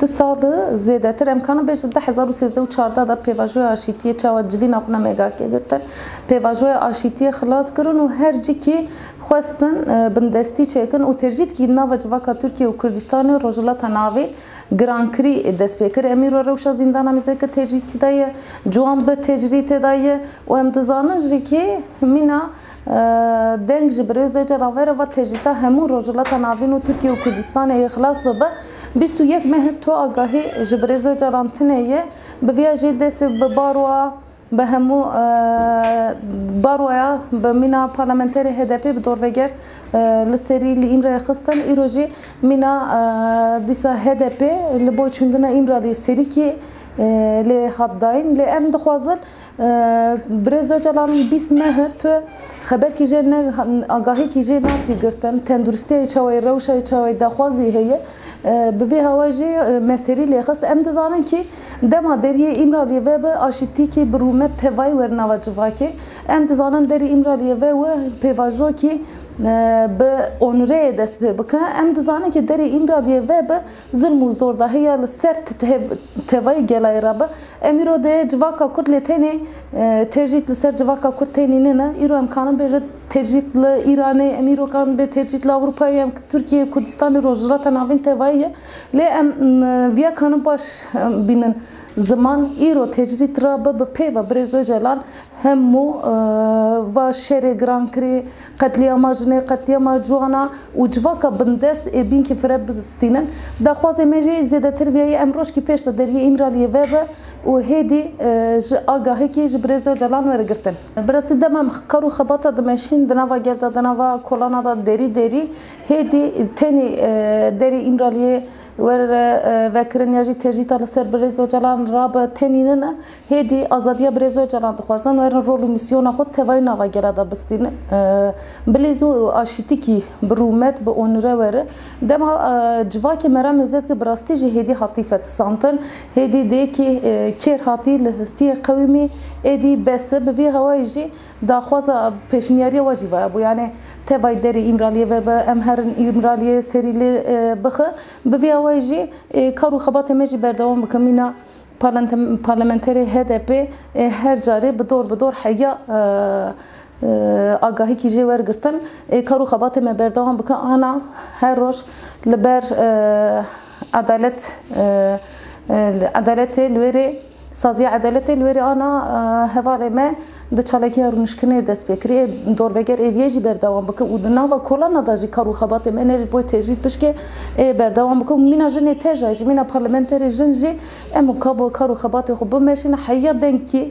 د سال زیاتر امکانو به د 1913 د پیواژوی آشتی چاو جوین اخونه میگا که گرتن پیواژوی آشتی خلاص کرن و هر جی که خواستن بندستی چکن و ترجید که ناو جواکا ترکیه و کردستان روجلا تناوی گرانکری دست پیکر امیر و روشا زندان همیزه که تجریتی دایه جوان به تجریتی دایه و ام دزانه جی که مینا دنگ ji birêv zecara were va tejîta hemû rojilata navîn û Tirkiye û Kurdistanê yê xilas bibe bîst û yek meh to agahî ji birêv zeceran tinê ye bi vêya jê destê bi baroya bi hemû baroya bi mîna parlamenterê HDP bi dorveger li serî li îmrayê xistin îro jî mîna dîsa HDP li bo çûndina îmralê serîkê لي هضاين لام دخوازل بريزو جلان بسمه تو خبر كي جينا اغاهي كي جينا تي گرتن تندرستي چوي روشا چوي دخوازي هي بوي هواجي مسيري لي خست ام دزانن كي دما دريه امرالي و به اشتي كي برومت توای ورناوا جواكي ام دزانن دري امرالي و و پيواجو كي به اونره دست به بکه ام دزانه که دری این را دیوه به ظلم و زور دهیه لسر توای ديال الرابا اميرو دي جواكا كرد لتاني تجيت لسر جواكا كرد تاني نينا ايرو امكانن بيجا تجيت لايراني اميرو كان بي تجيت لاوروبا ام تركيا كردستان روجرات نافين توايا لان فيا كانن باش بينن زمان ایرو تجریت را به پی و برز جلال همو و شر گران کری قتلی ما جنه قتلی ما جوانا و جواکا بندست ای بین که فره بستینن دا خواز مجی زیده تر ویای امروش که پیش دریه امرالیه و به و هیدی ج آگاهی که ج برز جلال وره گرتن برست دمم کارو خباتا دمشین دنوا گلتا دنوا کلانا دا دری دری هیدی تنی دری امرالیه ور وکرن یاجی تجریتا لسر برز جلال جان را تنینن هدی آزادی برزو جان دخوازن و ایران رول و میسیون خود توای نوا گرادا بستین بلیزو آشیتی کی برومت به اونره وره دما جواک مرا مزید که براستی جه هدی حطیفت سانتن هدی دی که کیر حاتی لهستی قویمی ادی بسه به وی هوای جی دخواز پیشنیاری واجی و بو یعنی توای دری امرالیه و به امهرن امرالیه سریلی بخه به وی هوای جی کارو خبات مجی بردوام بکمینا پارلمانتری HDP her carê bi dor bi heya آگاهی کی جی ورگرتن کارو خبات ما بردوام بکن آنا هر روز لبر اه، عدالت اه، اه، عدالت لوره سازی عدالت لوری آنا هواره ما د چالکی هرونشکنه دست بکری دور وگر ایویجی بردوام بکه او دنا و کلا نداجی کارو خبات من ری بو تجرید بشکه بردوام بکه مینا جن تجاج مینا پارلمنتری جن جی ام کابو کارو خبات خو بمشین حیا دنکی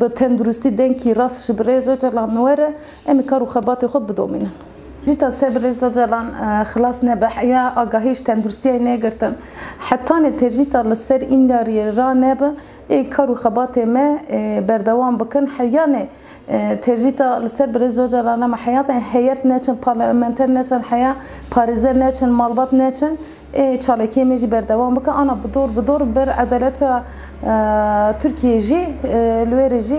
به تندرستی دنکی راست شبرز و چلا نوره ام کارو خبات خو بدومینن جيتا سبر رزا خلاص نبح يا اغاهيش تندرستي نقرتم حتى نتجيتا لسر إملاري را نبا إي كارو خبات ما آه، بردوام بكن حيانة آه، تجيتا لسر برزا جلان ما حياتا حيات نچن بارلمانتر نچن حيا باريزر نچن مالبات نچن اي چالكي مي بردوام بك آنا بدور بدور بر عدالت آه، تركي جي لويرجي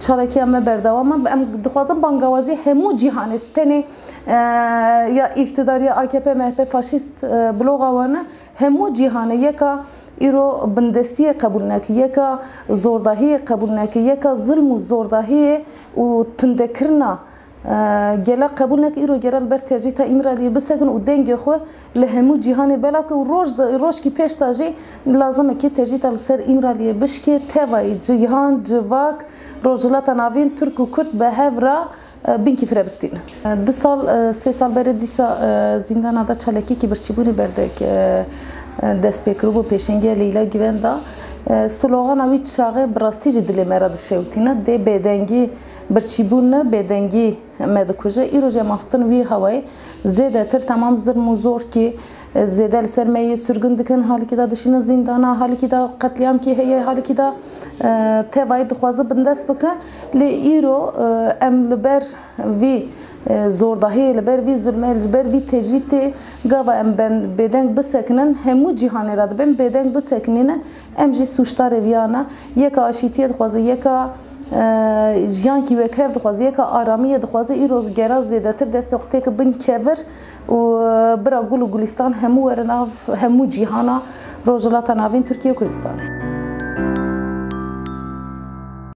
چالكي چالکی بردوام ام دخوازم بانگوازی همو جهان استنه Türkiye ya iktidar ya AKP MHP faşist bloğa wana hemu cihane yeka ایرو بندستی قبول نکی یکا زوردهی قبول نکی یکا ظلم و زوردهی و تندکرنا گله قبول نک ایرو گرال بر ترجیح تا امرالی بسگن و دنگ خو لهمو جهان بلا که روش روش کی پیش تاجی لازم که ترجیح تا سر امرالی بشکه توای جهان جواک روجلات ناوین ترک و کرد به هفرا بینکی فرابستین دو سال سه سال بره دیسا زندان آدا چالکی که برچیبونی برده که دست پیکرو بو پیشنگی لیلا گیوندا سلوغان اوی چاقه براستی جی دلی مراد شوتینا دی بدنگی برچیبون بدنگی مدکوجه ایرو جماستن وی هوای زیده تر تمام زرم و زور که زدل سرمایه سرگن دکن حالی که دادشین زندانه حالی که دا قتلیام که هیه حالی که دا توای دخوازه بندست بکن لی ایرو ام لبر وی زورداهی لبر وی ظلمه لبر وی تجیتی گاوا ام بن بدنگ بسکنن همو جهانی را دبن بدنگ بسکنن ام جی سوشتار ویانا یکا آشیتی دخوازه یکا جیان کی وکر دخوازی که آرامی دخوازی ای روزگرا زیده تر دست وقتی که بین کور و برا گل و گلستان همو ورناف همو جیهانا روزلات ناوین ترکیه و کردستان